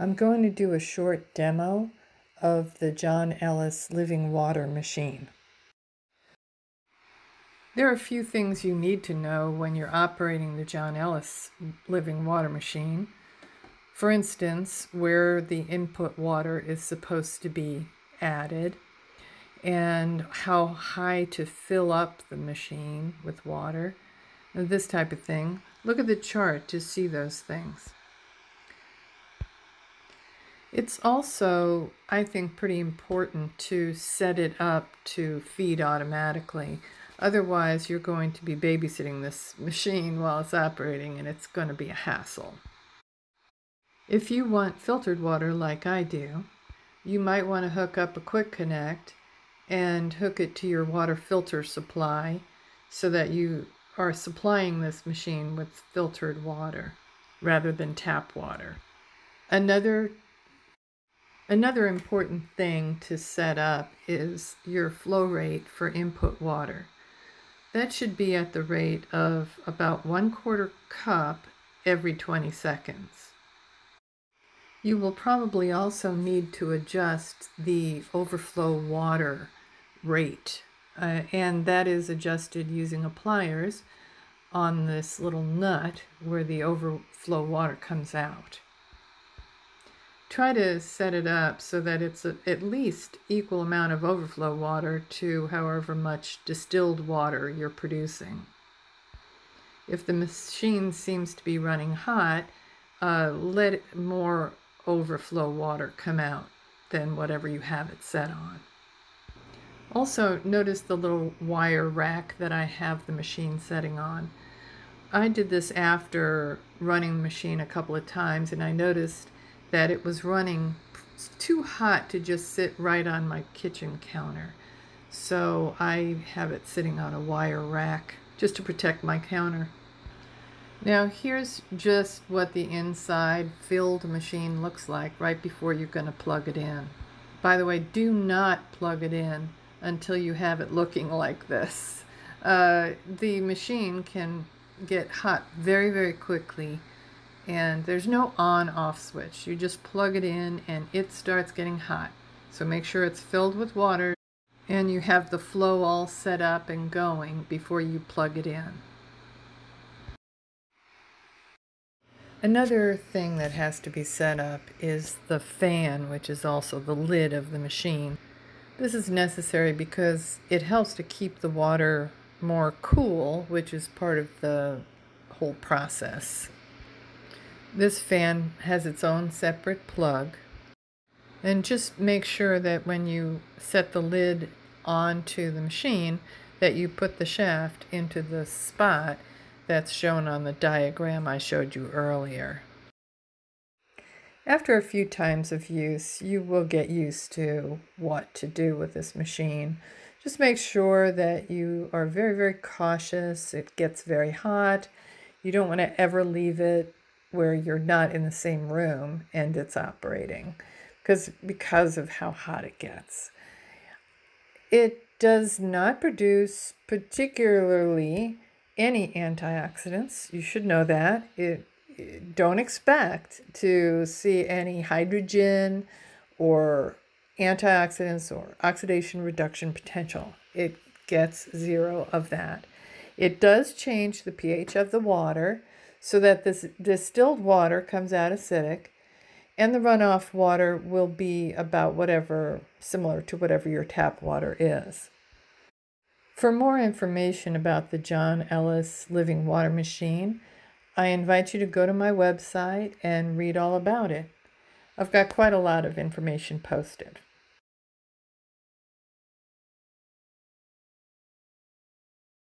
I'm going to do a short demo of the John Ellis Living Water machine. There are a few things you need to know when you're operating the John Ellis Living Water machine. For instance, where the input water is supposed to be added and how high to fill up the machine with water, this type of thing. Look at the chart to see those things. It's also, I think, pretty important to set it up to feed automatically. Otherwise, you're going to be babysitting this machine while it's operating and it's going to be a hassle. If you want filtered water like I do, you might want to hook up a quick connect and hook it to your water filter supply so that you are supplying this machine with filtered water rather than tap water. Another Another important thing to set up is your flow rate for input water. That should be at the rate of about one quarter cup every 20 seconds. You will probably also need to adjust the overflow water rate, uh, and that is adjusted using a pliers on this little nut where the overflow water comes out try to set it up so that it's a, at least equal amount of overflow water to however much distilled water you're producing. If the machine seems to be running hot, uh, let more overflow water come out than whatever you have it set on. Also, notice the little wire rack that I have the machine setting on. I did this after running the machine a couple of times and I noticed that it was running too hot to just sit right on my kitchen counter. So I have it sitting on a wire rack just to protect my counter. Now here's just what the inside filled machine looks like right before you're going to plug it in. By the way, do not plug it in until you have it looking like this. Uh, the machine can get hot very, very quickly and there's no on off switch. You just plug it in and it starts getting hot. So make sure it's filled with water and you have the flow all set up and going before you plug it in. Another thing that has to be set up is the fan, which is also the lid of the machine. This is necessary because it helps to keep the water more cool, which is part of the whole process. This fan has its own separate plug. And just make sure that when you set the lid onto the machine that you put the shaft into the spot that's shown on the diagram I showed you earlier. After a few times of use, you will get used to what to do with this machine. Just make sure that you are very, very cautious. It gets very hot. You don't want to ever leave it where you're not in the same room and it's operating because because of how hot it gets. It does not produce particularly any antioxidants. You should know that. It, it don't expect to see any hydrogen or antioxidants or oxidation reduction potential. It gets zero of that. It does change the pH of the water so that this distilled water comes out acidic and the runoff water will be about whatever, similar to whatever your tap water is. For more information about the John Ellis Living Water Machine, I invite you to go to my website and read all about it. I've got quite a lot of information posted.